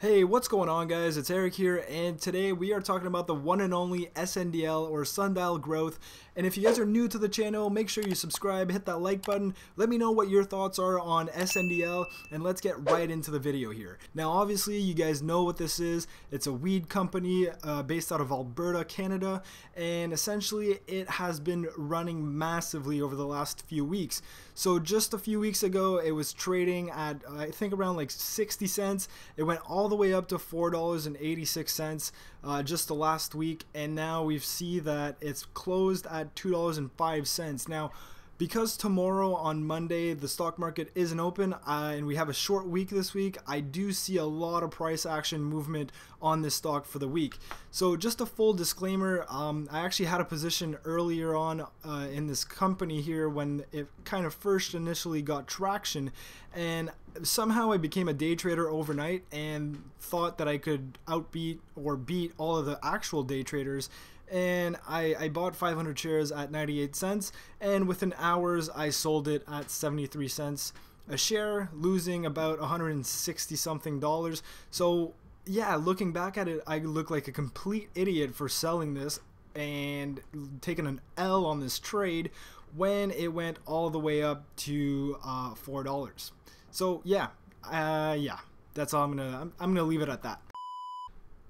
Hey, what's going on guys? It's Eric here and today we are talking about the one and only SNDL or Sundial Growth and if you guys are new to the channel make sure you subscribe, hit that like button, let me know what your thoughts are on SNDL and let's get right into the video here. Now obviously you guys know what this is, it's a weed company uh, based out of Alberta, Canada and essentially it has been running massively over the last few weeks. So just a few weeks ago it was trading at I think around like 60 cents, it went all the way up to $4.86 uh, just the last week, and now we see that it's closed at $2.05. Now, because tomorrow on Monday the stock market isn't open uh, and we have a short week this week, I do see a lot of price action movement on this stock for the week. So just a full disclaimer, um, I actually had a position earlier on uh, in this company here when it kind of first initially got traction and somehow I became a day trader overnight and thought that I could outbeat or beat all of the actual day traders and I, I bought 500 shares at 98 cents and within hours I sold it at 73 cents a share losing about 160 something dollars. So yeah looking back at it I look like a complete idiot for selling this and taking an L on this trade when it went all the way up to uh, four dollars. So yeah uh, yeah that's all I'm gonna I'm, I'm gonna leave it at that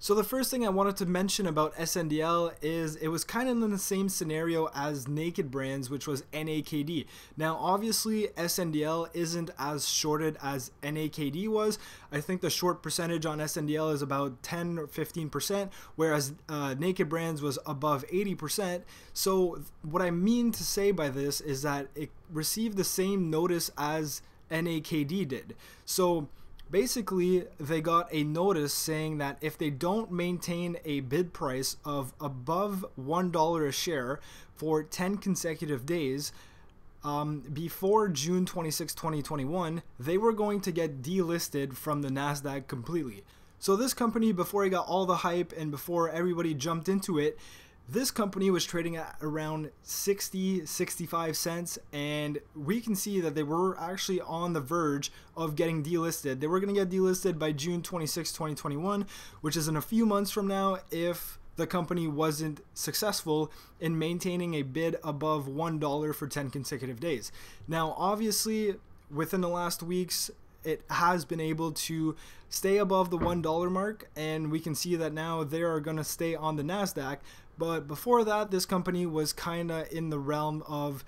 so the first thing I wanted to mention about SNDL is it was kind of in the same scenario as Naked Brands, which was NAKD. Now obviously SNDL isn't as shorted as NAKD was. I think the short percentage on SNDL is about 10 or 15%, whereas uh, Naked Brands was above 80%. So what I mean to say by this is that it received the same notice as NAKD did. So basically they got a notice saying that if they don't maintain a bid price of above $1 a share for 10 consecutive days um, before June 26, 2021, they were going to get delisted from the NASDAQ completely. So this company, before it got all the hype and before everybody jumped into it, this company was trading at around 60, 65 cents, and we can see that they were actually on the verge of getting delisted. They were going to get delisted by June 26, 2021, which is in a few months from now if the company wasn't successful in maintaining a bid above $1 for 10 consecutive days. Now, obviously, within the last weeks, it has been able to stay above the $1 mark and we can see that now they are going to stay on the Nasdaq but before that, this company was kind of in the realm of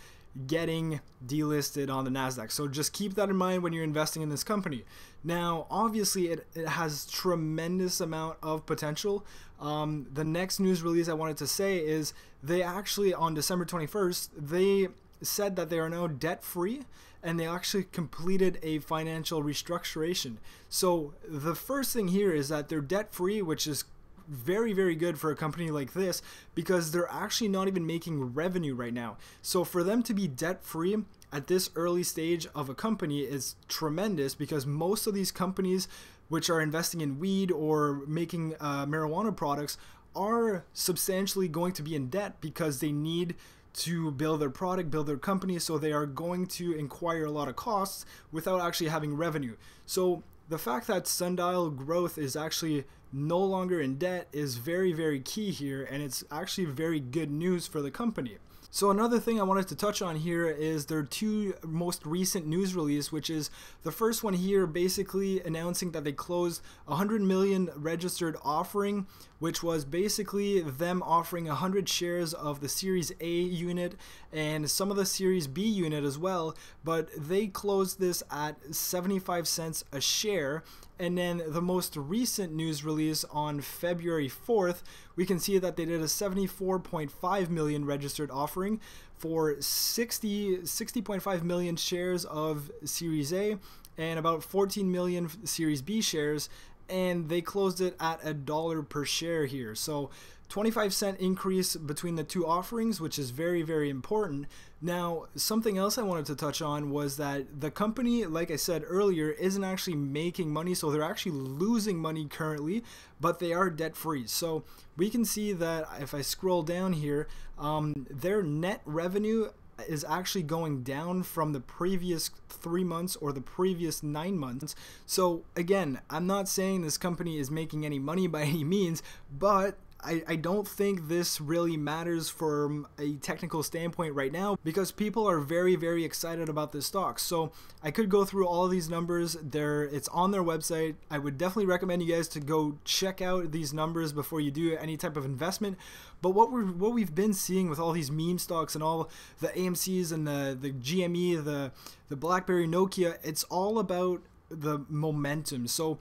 getting delisted on the Nasdaq. So just keep that in mind when you're investing in this company. Now, obviously, it, it has tremendous amount of potential. Um, the next news release I wanted to say is they actually on December 21st they said that they are now debt free and they actually completed a financial restructuration. So the first thing here is that they're debt free, which is very, very good for a company like this because they're actually not even making revenue right now. So for them to be debt free at this early stage of a company is tremendous because most of these companies which are investing in weed or making uh, marijuana products are substantially going to be in debt because they need to build their product, build their company, so they are going to inquire a lot of costs without actually having revenue. So the fact that Sundial Growth is actually no longer in debt is very, very key here, and it's actually very good news for the company. So another thing I wanted to touch on here is their two most recent news release, which is the first one here basically announcing that they closed 100 million registered offering, which was basically them offering 100 shares of the Series A unit and some of the Series B unit as well, but they closed this at 75 cents a share and then the most recent news release on February 4th, we can see that they did a 74.5 million registered offering for 60 60.5 million shares of Series A and about 14 million Series B shares and they closed it at a dollar per share here. So 25 cent increase between the two offerings, which is very, very important. Now, something else I wanted to touch on was that the company, like I said earlier, isn't actually making money, so they're actually losing money currently, but they are debt free. So we can see that if I scroll down here, um, their net revenue is actually going down from the previous three months or the previous nine months. So again, I'm not saying this company is making any money by any means, but I, I don't think this really matters from a technical standpoint right now because people are very very excited about this stock. So I could go through all these numbers. There it's on their website. I would definitely recommend you guys to go check out these numbers before you do any type of investment. But what we're what we've been seeing with all these meme stocks and all the AMC's and the the GME the the BlackBerry Nokia it's all about the momentum. So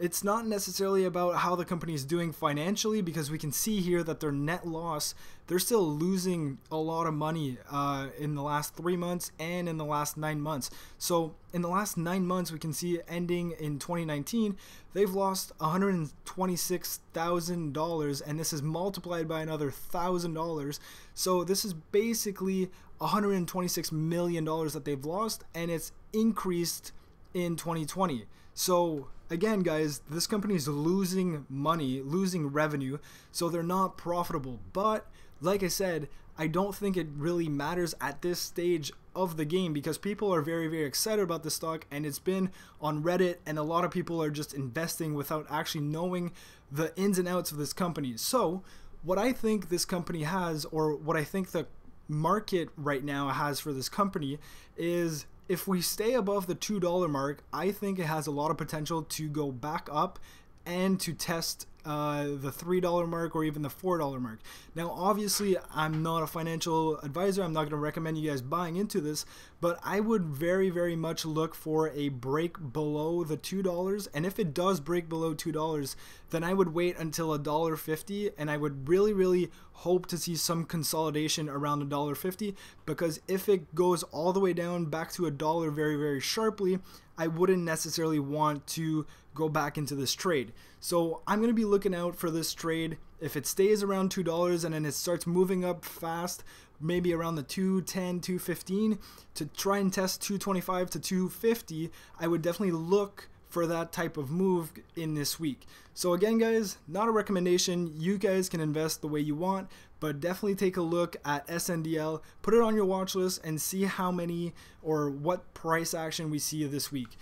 it's not necessarily about how the company is doing financially because we can see here that their net loss they're still losing a lot of money uh, in the last three months and in the last nine months. So in the last nine months we can see ending in 2019 they've lost $126000 and this is multiplied by another thousand dollars. So this is basically 126 million dollars that they've lost and it's increased in 2020 so again, guys, this company is losing money, losing revenue, so they're not profitable. But like I said, I don't think it really matters at this stage of the game because people are very very excited about the stock and it's been on Reddit and a lot of people are just investing without actually knowing the ins and outs of this company. So, what I think this company has or what I think the market right now has for this company is if we stay above the $2 mark, I think it has a lot of potential to go back up and to test uh, the $3 mark or even the $4 mark. Now, obviously, I'm not a financial advisor. I'm not going to recommend you guys buying into this, but I would very, very much look for a break below the $2. And if it does break below $2, then I would wait until $1.50 and I would really, really hope to see some consolidation around $1.50 because if it goes all the way down back to a dollar very, very sharply, I wouldn't necessarily want to go back into this trade. So I'm going to be looking out for this trade. If it stays around $2 and then it starts moving up fast, maybe around the 210, 215 to try and test 225 to 250, I would definitely look for that type of move in this week. So again guys, not a recommendation. You guys can invest the way you want, but definitely take a look at SNDL, put it on your watch list and see how many or what price action we see this week.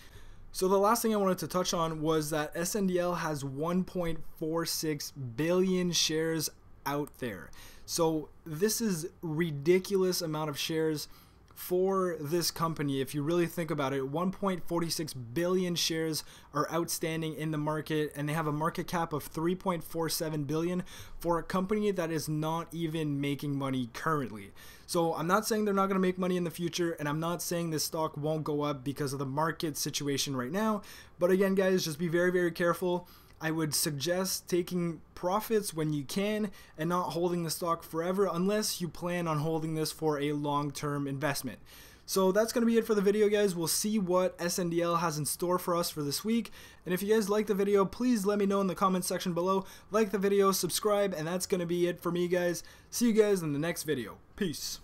So the last thing I wanted to touch on was that SNDL has 1.46 billion shares out there. So this is ridiculous amount of shares for this company. If you really think about it, 1.46 billion shares are outstanding in the market and they have a market cap of 3.47 billion for a company that is not even making money currently. So I'm not saying they're not going to make money in the future and I'm not saying this stock won't go up because of the market situation right now. But again, guys, just be very, very careful. I would suggest taking profits when you can and not holding the stock forever unless you plan on holding this for a long-term investment. So that's going to be it for the video guys. We'll see what SNDL has in store for us for this week. And if you guys like the video, please let me know in the comment section below. Like the video, subscribe, and that's going to be it for me guys. See you guys in the next video. Peace.